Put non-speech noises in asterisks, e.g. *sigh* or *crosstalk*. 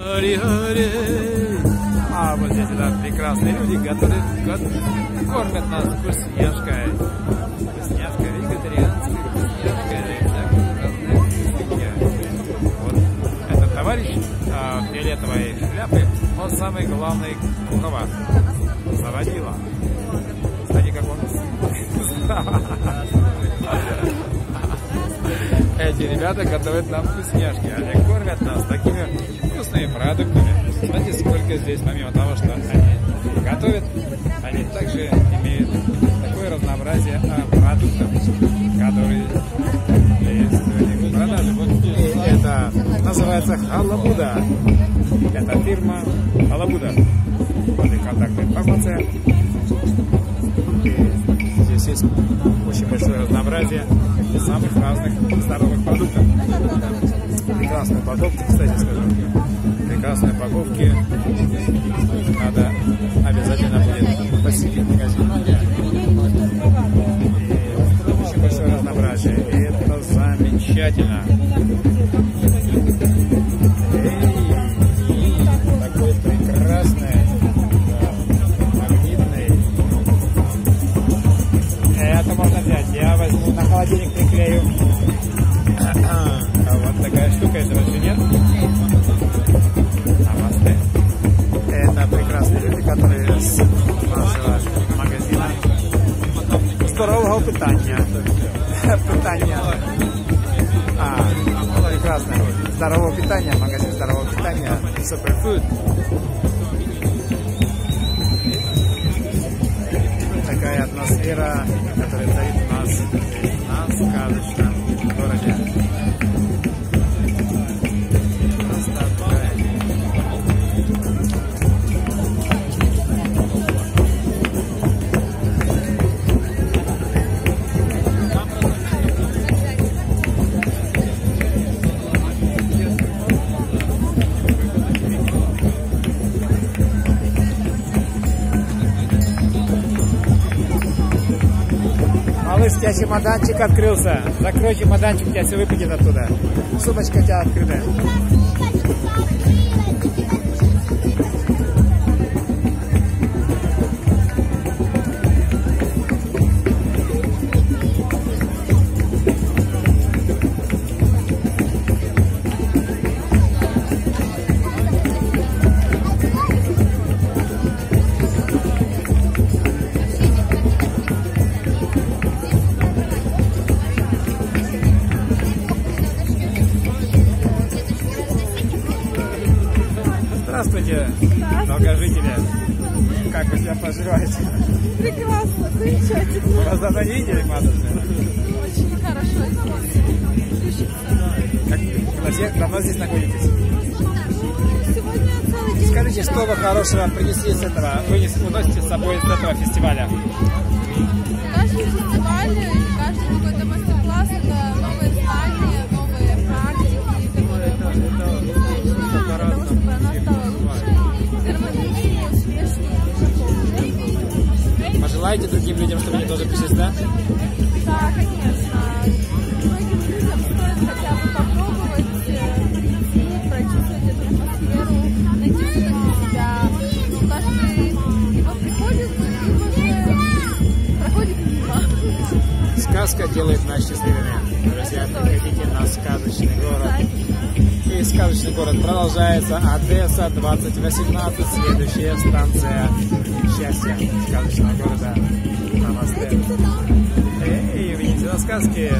Хари-хари. А вот здесь да, прекрасные люди, которые кормят нас вкусняшкой. Вкусняшкой вегетарианской, вкусняшкой. Вот этот товарищ а, в фиолетовой шляпе, он самый главный куховар. Заводила. Смотри, как он... *laughs* Эти ребята готовят нам вкусняшки. Они кормят нас такими вкусными продуктами. Смотрите, сколько здесь, помимо того, что они готовят, они также имеют такое разнообразие продуктов, которые есть у них в продаже. И это называется халабуда. Это фирма халабуда. Вот и контактная информация. Здесь есть очень большое разнообразие самых разных здоровых продуктов. Прекрасные упаковки, кстати скажу. Прекрасные упаковки. Надо обязательно будет посетить магазин. Очень большое разнообразие. И это замечательно. холодильник приклею. *clears throat* А вот такая штука, это здорового питания. Питания. А, прекрасно. Здорового питания, магазин здорового питания, Superfood. Такая атмосфера, которая царит Малыш, у тебя чемоданчик открылся. Закрой чемоданчик, у тебя все выпадет оттуда. Сумочка у тебя открытая. Здравствуйте, долгожители. Как вы себя поживаете? Прекрасно, замечательно. Мы вас давно не видели, матушка? Очень хорошо. Как, давно- давно здесь находитесь? Сегодня целый день. Скажите, что вы хорошего принесли с этого, вынес- уносите с собой с этого фестиваля? Пожелаете другим людям, чтобы они тоже пришли сюда? Да, конечно. Многим людям стоит хотя бы попробовать э, прийти, прочувствовать эту атмосферу, найти все-таки себя. Ну, каждый вот приходит проходит мимо. Сказка делает нас счастливыми. Друзья, приходите на сказочный город. И сказочный город продолжается. Одесса, 2018. Следующая станция счастья сказочного города. Намасте. Эй, видите на сказке.